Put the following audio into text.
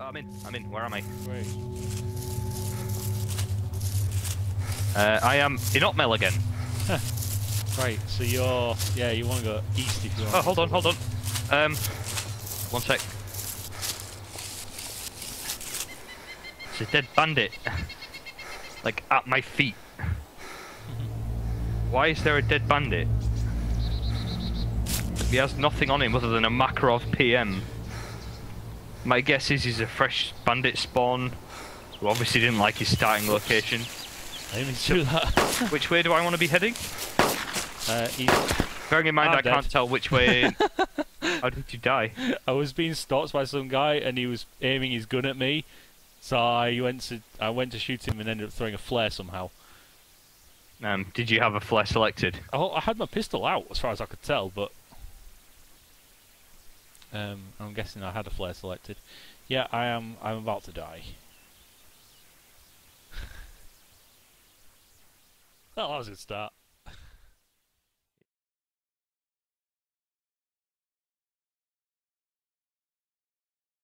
Oh, I'm in. I'm in. Where am I? Great. Uh, I am in Otmel again. Right, so you're... Yeah, you want to go east if you want. Oh, hold on, hold on. Um, one sec. It's a dead bandit. like, at my feet. Why is there a dead bandit? He has nothing on him other than a Makarov PM. My guess is he's a fresh bandit spawn, who obviously didn't like his starting location. I didn't do that. Which way do I want to be heading? Uh. Bearing in mind I'm I can't tell which way... How did you die? I was being stalked by some guy, and he was aiming his gun at me. So I went to I went to shoot him and ended up throwing a flare somehow. Um, did you have a flare selected? Oh, I had my pistol out as far as I could tell, but um, I'm guessing I had a flare selected. Yeah, I am. I'm about to die. well, that was a good start.